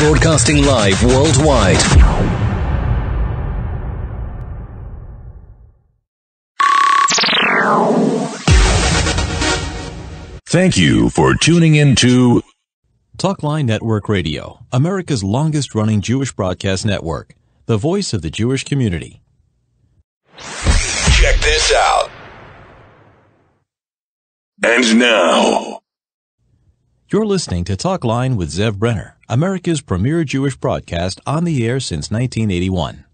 Broadcasting live worldwide. Thank you for tuning in to Talkline Network Radio, America's longest running Jewish broadcast network, the voice of the Jewish community. Check this out. And now, You're listening to Talkline with Zev Brenner, America's premier Jewish broadcast on the air since 1981.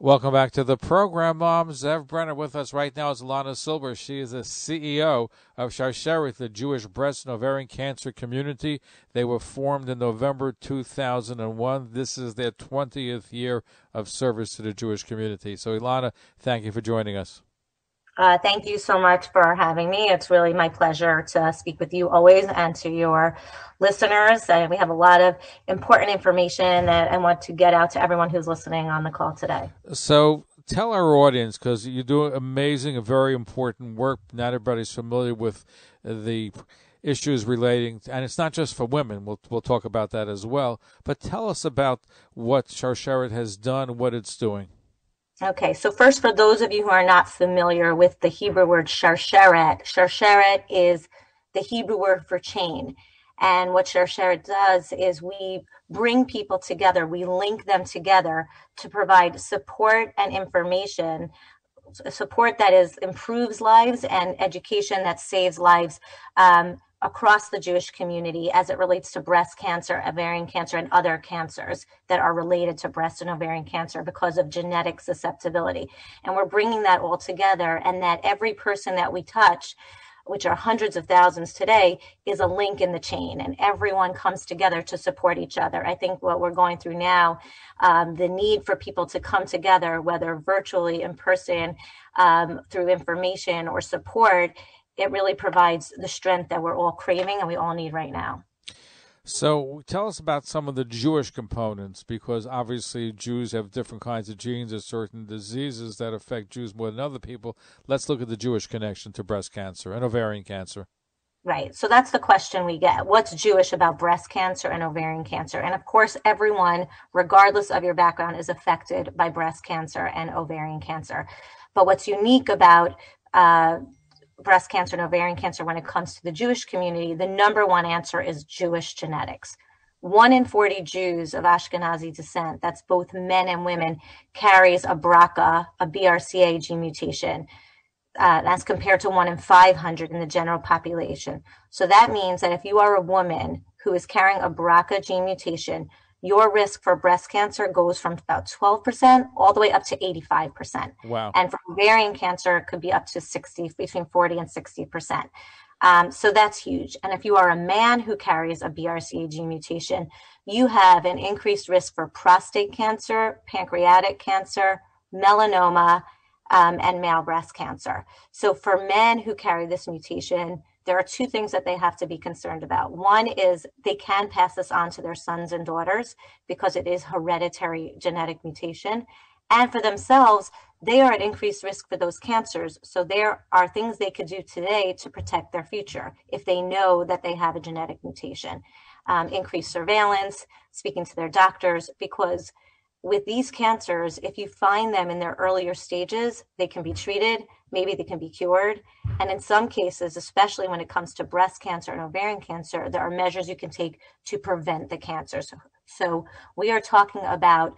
Welcome back to the program, Mom. Zev Brenner with us right now is Lana Silber. She is the CEO of Sharsheret, the Jewish breast and ovarian cancer community. They were formed in November 2001. This is their 20th year of service to the Jewish community. So, Elana, thank you for joining us. Uh, thank you so much for having me. It's really my pleasure to speak with you always and to your listeners. And we have a lot of important information that I want to get out to everyone who's listening on the call today. So, tell our audience because you do amazing and very important work. Not everybody's familiar with the issues relating, and it's not just for women. We'll we'll talk about that as well. But tell us about what Sharsheret has done, what it's doing. Okay, so first, for those of you who are not familiar with the Hebrew word sharsheret, sharsheret is the Hebrew word for chain. And what sharsheret does is we bring people together, we link them together to provide support and information, support that is improves lives and education that saves lives. Um, across the Jewish community as it relates to breast cancer, ovarian cancer, and other cancers that are related to breast and ovarian cancer because of genetic susceptibility. And we're bringing that all together, and that every person that we touch, which are hundreds of thousands today, is a link in the chain, and everyone comes together to support each other. I think what we're going through now, um, the need for people to come together, whether virtually, in person, um, through information or support, it really provides the strength that we're all craving and we all need right now. So, tell us about some of the Jewish components because obviously Jews have different kinds of genes and certain diseases that affect Jews more than other people. Let's look at the Jewish connection to breast cancer and ovarian cancer. Right. So that's the question we get. What's Jewish about breast cancer and ovarian cancer? And of course, everyone, regardless of your background, is affected by breast cancer and ovarian cancer. But what's unique about uh, breast cancer and ovarian cancer when it comes to the Jewish community, the number one answer is Jewish genetics. One in 40 Jews of Ashkenazi descent, that's both men and women, carries a BRCA, a BRCA gene mutation. Uh, that's compared to one in 500 in the general population. So that means that if you are a woman who is carrying a BRCA gene mutation, your risk for breast cancer goes from about 12% all the way up to 85%. Wow. And for ovarian cancer, it could be up to 60, between 40 and 60%. Um, so that's huge. And if you are a man who carries a BRCA gene mutation, you have an increased risk for prostate cancer, pancreatic cancer, melanoma, um, and male breast cancer. So for men who carry this mutation, there are two things that they have to be concerned about. One is they can pass this on to their sons and daughters because it is hereditary genetic mutation. And for themselves, they are at increased risk for those cancers. So there are things they could do today to protect their future if they know that they have a genetic mutation. Um, increased surveillance, speaking to their doctors, because with these cancers, if you find them in their earlier stages, they can be treated, maybe they can be cured. And in some cases, especially when it comes to breast cancer and ovarian cancer, there are measures you can take to prevent the cancers. So we are talking about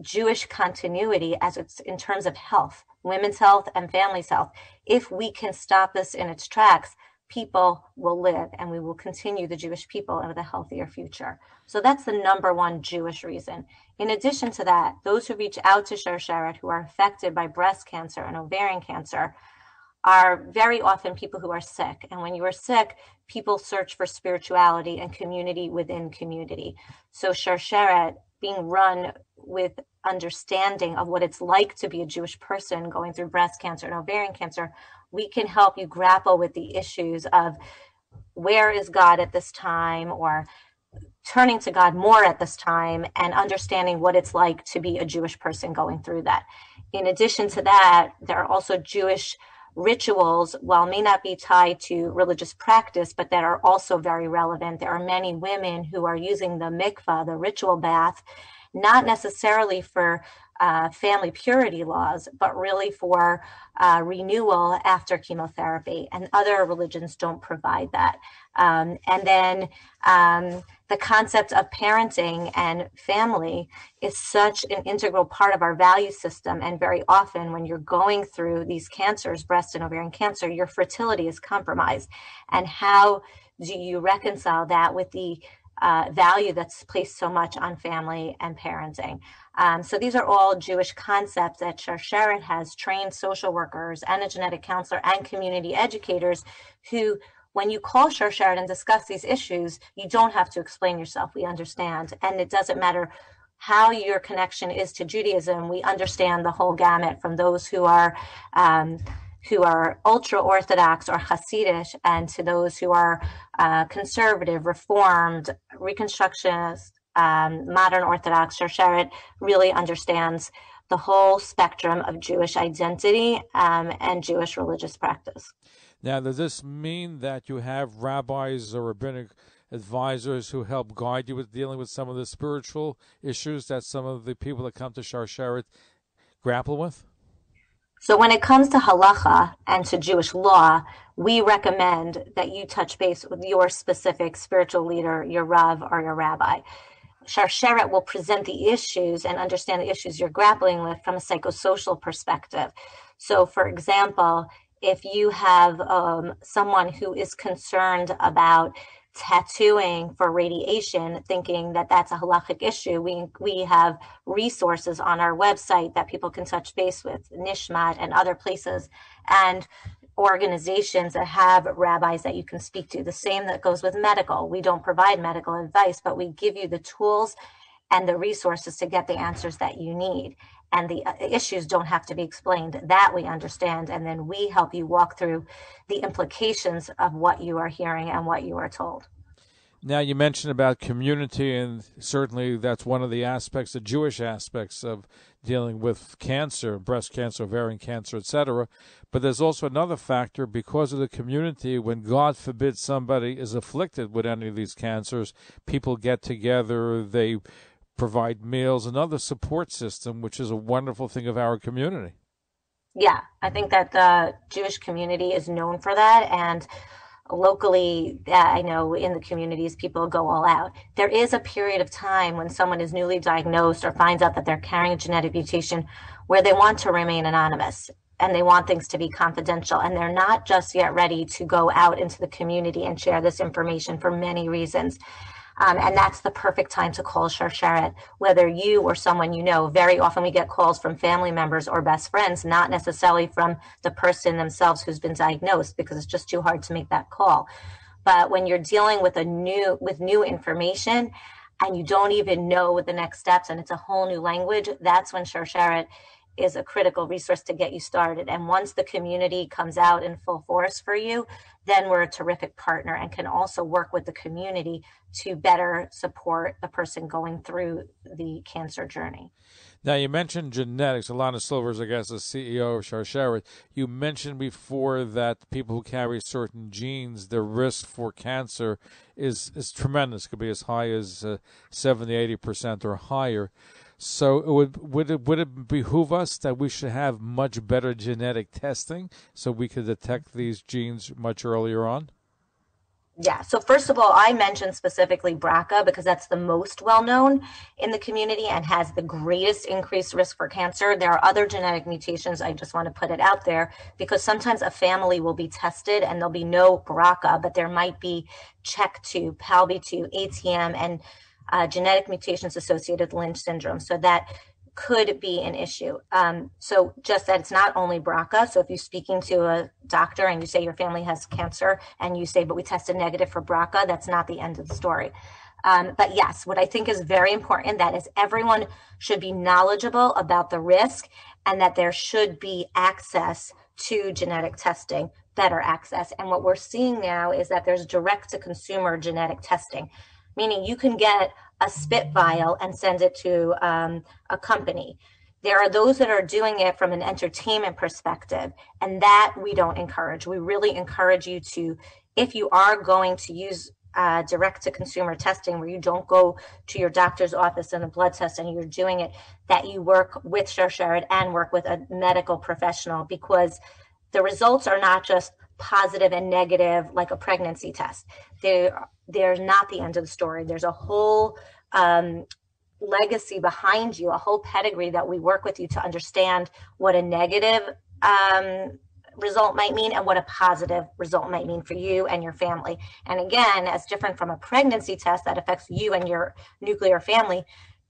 Jewish continuity as it's in terms of health, women's health and family's health. If we can stop this in its tracks, people will live and we will continue the Jewish people into a healthier future. So that's the number one Jewish reason. In addition to that, those who reach out to Sharsheret who are affected by breast cancer and ovarian cancer are very often people who are sick. And when you are sick, people search for spirituality and community within community. So Sharsheret being run with understanding of what it's like to be a Jewish person going through breast cancer and ovarian cancer, we can help you grapple with the issues of where is God at this time or turning to God more at this time and understanding what it's like to be a Jewish person going through that. In addition to that, there are also Jewish rituals, while may not be tied to religious practice, but that are also very relevant. There are many women who are using the mikvah, the ritual bath, not necessarily for uh, family purity laws, but really for uh, renewal after chemotherapy. And other religions don't provide that. Um, and then um, the concept of parenting and family is such an integral part of our value system. And very often, when you're going through these cancers, breast and ovarian cancer, your fertility is compromised. And how do you reconcile that with the uh, value that's placed so much on family and parenting. Um, so these are all Jewish concepts that Sharsheret has trained social workers and a genetic counselor and community educators who when you call Sharsheret and discuss these issues, you don't have to explain yourself. We understand. And it doesn't matter how your connection is to Judaism. We understand the whole gamut from those who are um, who are ultra Orthodox or Hasidic, and to those who are uh, conservative, Reformed, Reconstructionist, um, modern Orthodox. or Sharsheret really understands the whole spectrum of Jewish identity um, and Jewish religious practice. Now, does this mean that you have rabbis or rabbinic advisors who help guide you with dealing with some of the spiritual issues that some of the people that come to Sharsheret grapple with? So, when it comes to halacha and to Jewish law, we recommend that you touch base with your specific spiritual leader, your rav, or your rabbi. Sharsheret will present the issues and understand the issues you're grappling with from a psychosocial perspective. So, for example, if you have um, someone who is concerned about tattooing for radiation, thinking that that's a halachic issue, we we have resources on our website that people can touch base with, Nishmat and other places, and organizations that have rabbis that you can speak to. The same that goes with medical. We don't provide medical advice, but we give you the tools and the resources to get the answers that you need and the uh, issues don't have to be explained. That we understand. And then we help you walk through the implications of what you are hearing and what you are told. Now, you mentioned about community, and certainly that's one of the aspects, the Jewish aspects of dealing with cancer, breast cancer, ovarian cancer, etc. But there's also another factor because of the community. When God forbid somebody is afflicted with any of these cancers, people get together, they provide meals, another support system, which is a wonderful thing of our community. Yeah, I think that the Jewish community is known for that. And locally, I know in the communities, people go all out. There is a period of time when someone is newly diagnosed or finds out that they're carrying a genetic mutation where they want to remain anonymous and they want things to be confidential and they're not just yet ready to go out into the community and share this information for many reasons um, and that's the perfect time to call Sharsheret, whether you or someone you know. Very often we get calls from family members or best friends, not necessarily from the person themselves who's been diagnosed because it's just too hard to make that call. But when you're dealing with a new with new information and you don't even know what the next steps and it's a whole new language, that's when Sharsheret is a critical resource to get you started. And once the community comes out in full force for you, then we're a terrific partner and can also work with the community to better support the person going through the cancer journey. Now, you mentioned genetics. Elana Silvers, I guess, the CEO of Sharsheret. You mentioned before that people who carry certain genes, their risk for cancer is, is tremendous. It could be as high as uh, 70, 80% or higher. So it would would it would it behoove us that we should have much better genetic testing so we could detect these genes much earlier on? Yeah. So first of all, I mentioned specifically BRCA because that's the most well known in the community and has the greatest increased risk for cancer. There are other genetic mutations. I just want to put it out there because sometimes a family will be tested and there'll be no BRCA, but there might be CHEK2, PALB2, ATM, and uh, genetic mutations associated with Lynch syndrome. So that could be an issue. Um, so just that it's not only BRCA. So if you're speaking to a doctor and you say your family has cancer and you say, but we tested negative for BRCA, that's not the end of the story. Um, but yes, what I think is very important that is everyone should be knowledgeable about the risk and that there should be access to genetic testing, better access. And what we're seeing now is that there's direct to consumer genetic testing meaning you can get a spit vial and send it to um, a company. There are those that are doing it from an entertainment perspective, and that we don't encourage. We really encourage you to, if you are going to use uh, direct to consumer testing where you don't go to your doctor's office and a blood test and you're doing it, that you work with Sharsheret and work with a medical professional because the results are not just positive and negative like a pregnancy test. They're, they're not the end of the story. There's a whole um, legacy behind you, a whole pedigree that we work with you to understand what a negative um, result might mean and what a positive result might mean for you and your family. And again, as different from a pregnancy test that affects you and your nuclear family,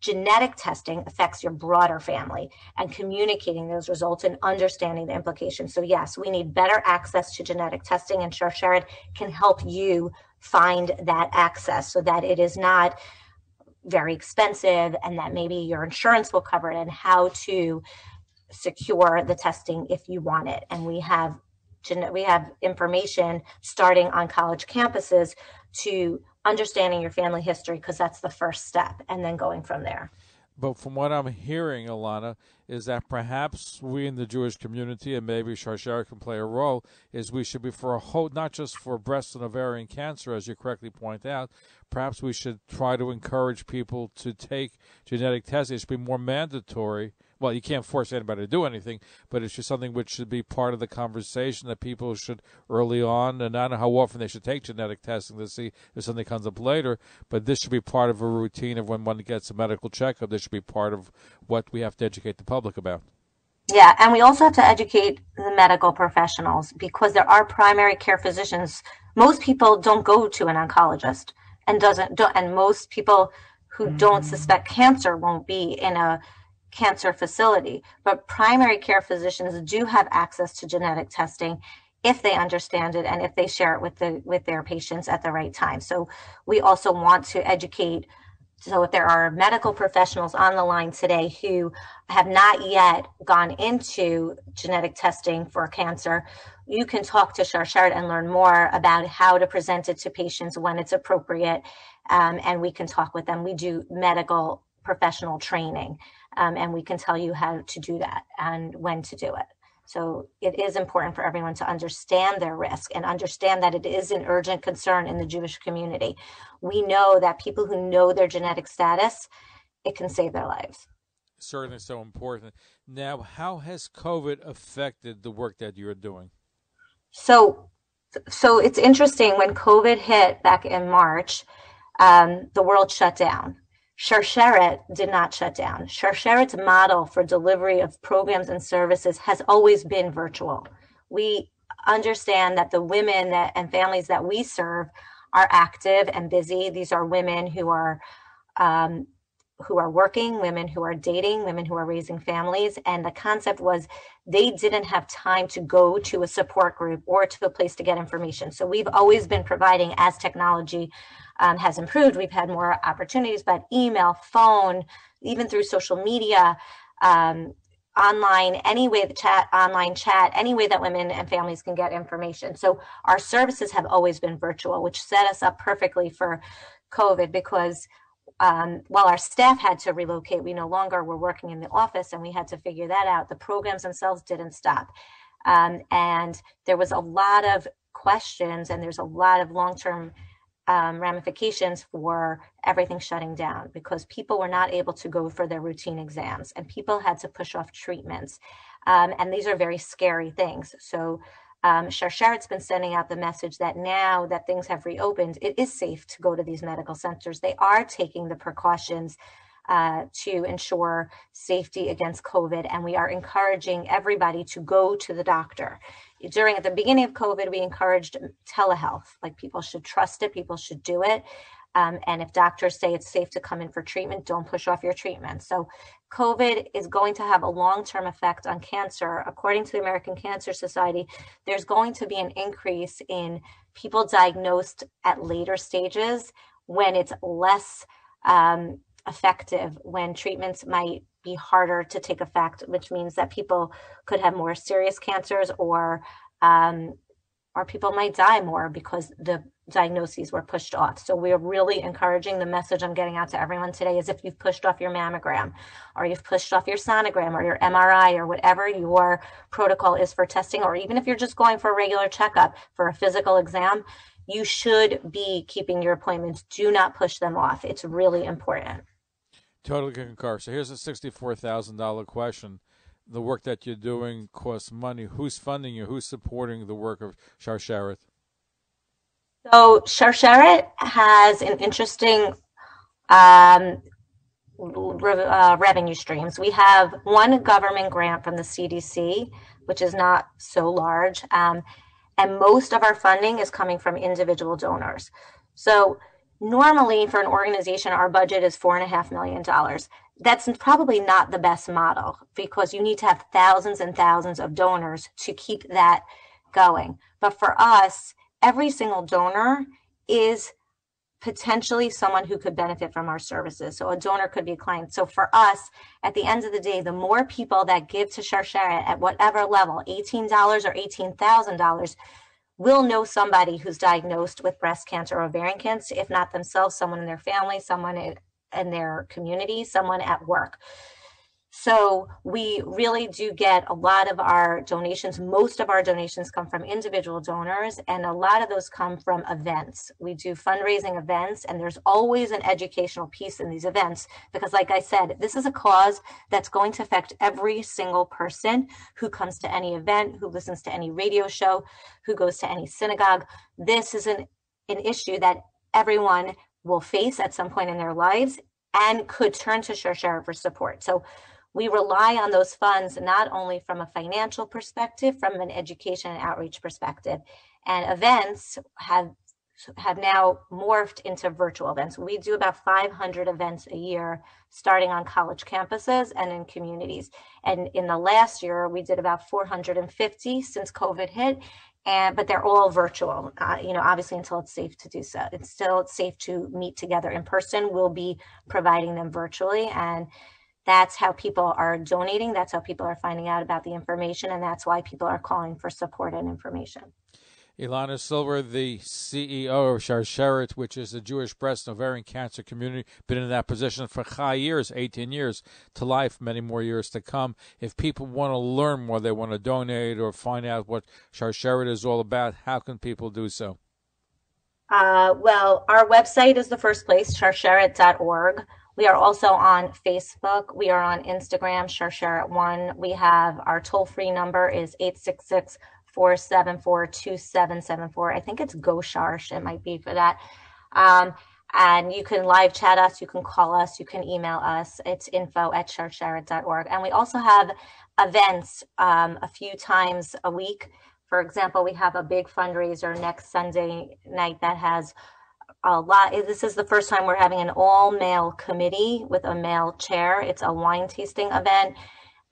genetic testing affects your broader family and communicating those results and understanding the implications. So, yes, we need better access to genetic testing, and Sharsheret can help you find that access so that it is not very expensive and that maybe your insurance will cover it and how to secure the testing if you want it. And we have we have information starting on college campuses to understanding your family history because that's the first step and then going from there. But from what I'm hearing, Elana, is that perhaps we in the Jewish community, and maybe Sharsheret can play a role, is we should be for a whole, not just for breast and ovarian cancer, as you correctly point out, perhaps we should try to encourage people to take genetic testing. It should be more mandatory well, you can't force anybody to do anything, but it's just something which should be part of the conversation that people should early on, and I don't know how often they should take genetic testing to see if something comes up later, but this should be part of a routine of when one gets a medical checkup. This should be part of what we have to educate the public about. Yeah, and we also have to educate the medical professionals because there are primary care physicians. Most people don't go to an oncologist and doesn't don't, and most people who don't mm. suspect cancer won't be in a cancer facility, but primary care physicians do have access to genetic testing if they understand it and if they share it with the with their patients at the right time. So we also want to educate so if there are medical professionals on the line today who have not yet gone into genetic testing for cancer, you can talk to Sharsheret and learn more about how to present it to patients when it's appropriate. Um, and we can talk with them. We do medical professional training um, and we can tell you how to do that and when to do it. So it is important for everyone to understand their risk and understand that it is an urgent concern in the Jewish community. We know that people who know their genetic status, it can save their lives. Certainly so important. Now, how has COVID affected the work that you're doing? So, so it's interesting when COVID hit back in March, um, the world shut down Sharsheret did not shut down. Sharsheret's model for delivery of programs and services has always been virtual. We understand that the women that, and families that we serve are active and busy. These are women who are um, who are working, women who are dating, women who are raising families. And the concept was they didn't have time to go to a support group or to a place to get information. So we've always been providing as technology um, has improved. We've had more opportunities, but email, phone, even through social media, um, online, any way the chat, online chat, any way that women and families can get information. So our services have always been virtual, which set us up perfectly for COVID because um, while our staff had to relocate, we no longer were working in the office and we had to figure that out. The programs themselves didn't stop. Um, and there was a lot of questions and there's a lot of long-term um, ramifications for everything shutting down because people were not able to go for their routine exams and people had to push off treatments. Um, and these are very scary things. So um, Sharsheret's been sending out the message that now that things have reopened, it is safe to go to these medical centers. They are taking the precautions uh, to ensure safety against COVID, and we are encouraging everybody to go to the doctor during at the beginning of COVID, we encouraged telehealth. Like people should trust it, people should do it. Um, and if doctors say it's safe to come in for treatment, don't push off your treatment. So, COVID is going to have a long term effect on cancer. According to the American Cancer Society, there's going to be an increase in people diagnosed at later stages when it's less um, effective, when treatments might be harder to take effect, which means that people could have more serious cancers or um, or people might die more because the diagnoses were pushed off. So we're really encouraging the message I'm getting out to everyone today is if you've pushed off your mammogram or you've pushed off your sonogram or your MRI or whatever your protocol is for testing, or even if you're just going for a regular checkup for a physical exam, you should be keeping your appointments. Do not push them off. It's really important. Totally concur. So here's a $64,000 question. The work that you're doing costs money. Who's funding you? Who's supporting the work of Sharsheret? So Sharsheret has an interesting um, re- uh, revenue streams. We have one government grant from the CDC, which is not so large, um, and most of our funding is coming from individual donors. So normally for an organization, our budget is four and a half million dollars. That's probably not the best model because you need to have thousands and thousands of donors to keep that going. But for us, every single donor is potentially someone who could benefit from our services. So a donor could be a client. So for us, at the end of the day, the more people that give to Sharsheret at whatever level, $18 or $18,000, will know somebody who's diagnosed with breast cancer or ovarian cancer, if not themselves, someone in their family, someone in, in their community, someone at work. So we really do get a lot of our donations. Most of our donations come from individual donors, and a lot of those come from events. We do fundraising events, and there's always an educational piece in these events because, like I said, this is a cause that's going to affect every single person who comes to any event, who listens to any radio show, who goes to any synagogue. This is an, an issue that everyone will face at some point in their lives and could turn to Sharsheret for support. So we rely on those funds not only from a financial perspective, from an education and outreach perspective. And events have have now morphed into virtual events. We do about 500 events a year, starting on college campuses and in communities. And in the last year, we did about 450 since COVID hit. And but they're all virtual. Uh, you know, obviously until it's safe to do so. It's still safe to meet together in person. We'll be providing them virtually and that's how people are donating. That's how people are finding out about the information. And that's why people are calling for support and information. Elana Silber, the CEO of Sharsheret, which is the Jewish breast and ovarian cancer community, been in that position for high years, 18 years to life, many more years to come. If people want to learn more, they want to donate or find out what Sharsheret is all about, how can people do so? Uh, well, our website is the first place, sharsheret.org. We are also on Facebook. We are on Instagram, Sharsheret One. We have our toll free number is 866 474 2774. I think it's GoSharsh, It might be for that. Um, and you can live chat us, you can call us, you can email us. It's info at sharsheret.org. And we also have events um, a few times a week. For example, we have a big fundraiser next Sunday night that has a lot. This is the first time we're having an all male committee with a male chair. It's a wine tasting event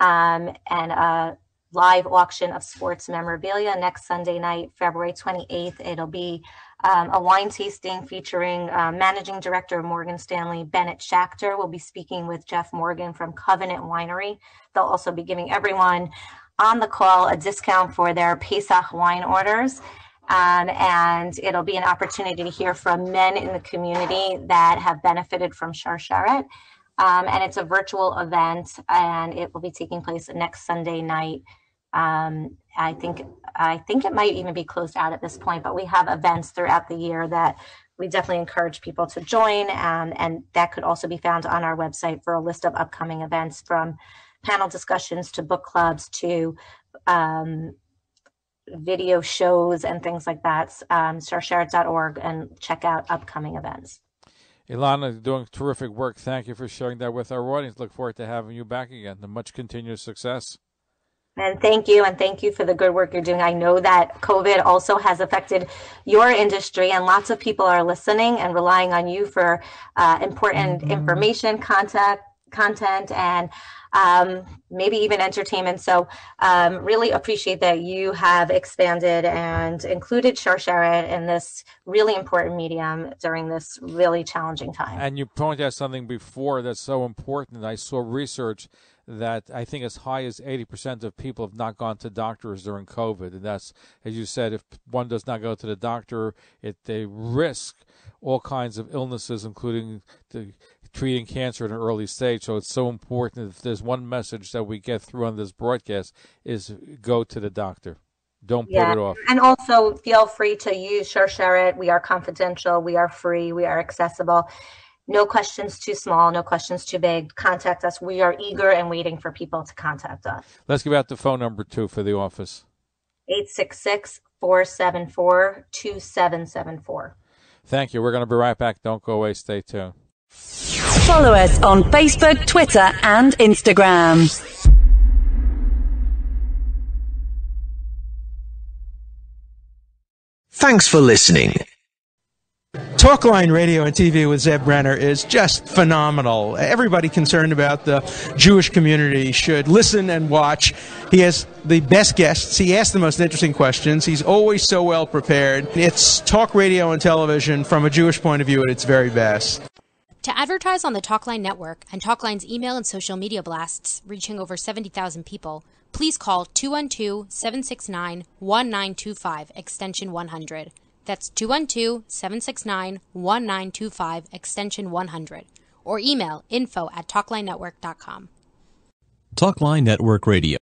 um, and a live auction of sports memorabilia next Sunday night, February 28th. It'll be um, a wine tasting featuring uh, Managing Director of Morgan Stanley, Bennett Schachter. We'll be speaking with Jeff Morgan from Covenant Winery. They'll also be giving everyone on the call a discount for their Pesach wine orders. Um, and it'll be an opportunity to hear from men in the community that have benefited from Sharsheret. Um, and it's a virtual event, and it will be taking place next Sunday night. Um, I think I think it might even be closed out at this point, but we have events throughout the year that we definitely encourage people to join, um, and that could also be found on our website for a list of upcoming events from panel discussions to book clubs to um, video shows and things like that, um, sharsheret.org and check out upcoming events. Elana, doing terrific work. Thank you for sharing that with our audience. Look forward to having you back again. And much continued success. And thank you, and thank you for the good work you're doing. I know that COVID also has affected your industry, and lots of people are listening and relying on you for uh, important mm-hmm. information, contact, content and um, maybe even entertainment. So, um, really appreciate that you have expanded and included Sharsheret in this really important medium during this really challenging time. And you pointed out something before that's so important. I saw research that I think as high as 80% of people have not gone to doctors during COVID. And that's, as you said, if one does not go to the doctor, it, they risk all kinds of illnesses, including the treating cancer in an early stage. So it's so important. If there's one message that we get through on this broadcast, is go to the doctor. Don't yeah. put it off. And also feel free to use Sharsheret. We are confidential. We are free. We are accessible. No questions too small. No questions too big. Contact us. We are eager and waiting for people to contact us. Let's give out the phone number too for the office. 866 474 2774. Thank you. We're going to be right back. Don't go away. Stay tuned. Follow us on Facebook, Twitter, and Instagram. Thanks for listening. Talkline radio and TV with Zev Brenner is just phenomenal. Everybody concerned about the Jewish community should listen and watch. He has the best guests. He asks the most interesting questions. He's always so well prepared. It's talk radio and television from a Jewish point of view at its very best. To advertise on the Talkline network and Talkline's email and social media blasts reaching over 70,000 people, please call 212 769 1925 extension 100. That's 212 769 1925 extension 100. Or email info at talklinenetwork.com. Talkline Network Radio.